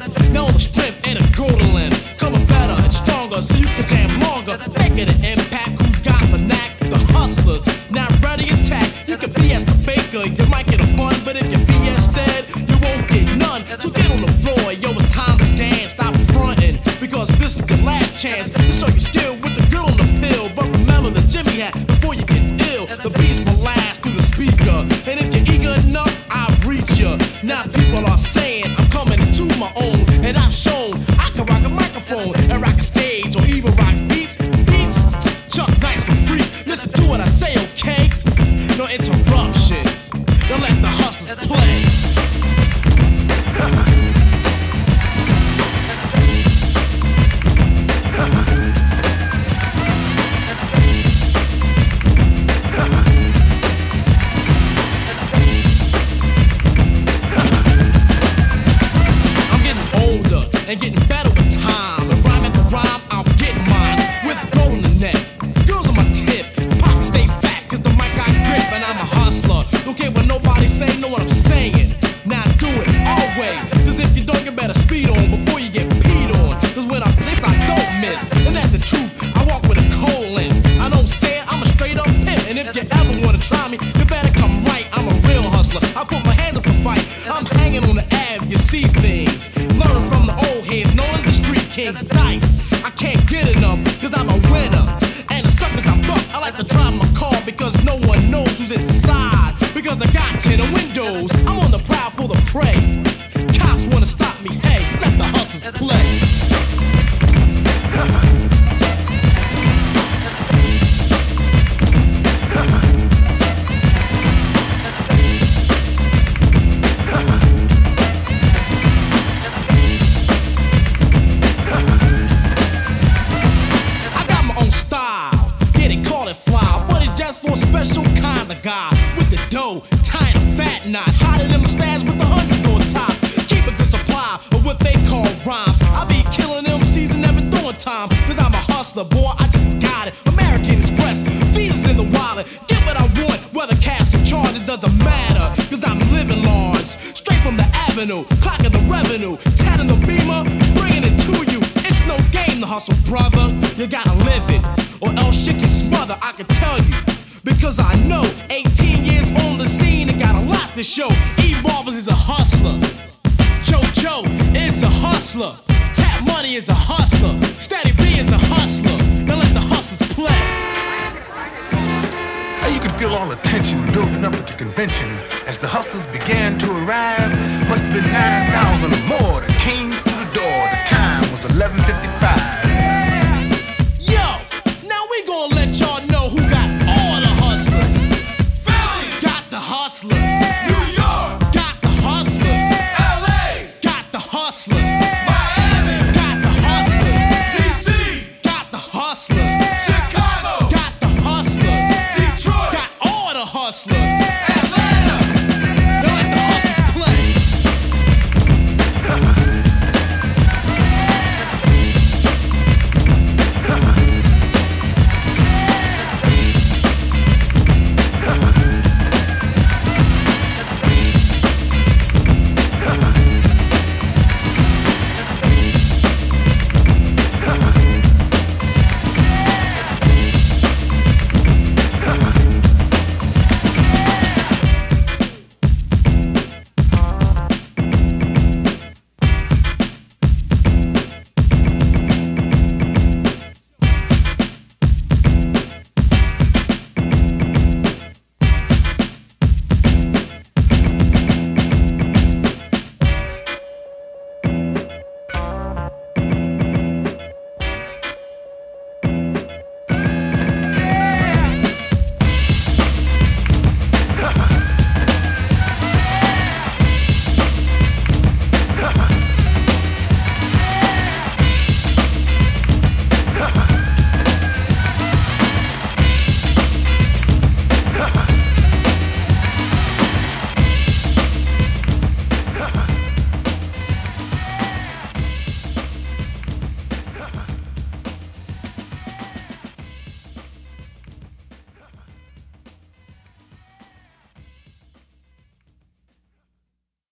it. Now the strength and the land. Coming better and stronger so you can jam longer. Making an impact, who's got the knack? The hustlers, now ready attack. You can BS the baker, you might get a bun, but if you BS dead, you won't get none. So get on the floor, yo, it's time to dance. Stop fronting, because this is your last chance to show your skill with the girl on the pill. But remember the Jimmy hat my own, and I've shown I can rock a microphone and rock a stage or even rock beats. Beats, Chuck Nice for free. Listen to what I say, okay? No interruption. Don't let the hustlers play. And getting better with time. If rhyme after rhyme, I'll get mine with gold on the net. Girls on my tip, pockets stay fat, cause the mic got grip and I'm a hustler. Don't care what nobody say, know what I'm saying. Kings. Dice, I can't get enough, cause I'm a winner. And the suckers I fuck, I like to drive my car because no one knows who's inside. Because I got ten windows, I'm Dough, tying a fat knot. Hotter than my stats with the hundreds on top. Keep a good supply of what they call rhymes. I be killing them season never throwing time. Cause I'm a hustler, boy, I just got it. American Express, visas in the wallet. Get what I want, whether cash or charge, it doesn't matter. Cause I'm living large. Straight from the avenue, clocking the revenue. Tatting the beamer, bringing it to you. It's no game to hustle, brother. You gotta live it, or else shit can smother. I can tell you, because I know. 18 years on the scene and got a lot to show. E Barbers is a hustler. JoJo is a hustler. Tap Money is a hustler. Steady B is a hustler. Now let the hustlers play. Now you can feel all the tension building up at the convention as the hustlers began to arrive hustler.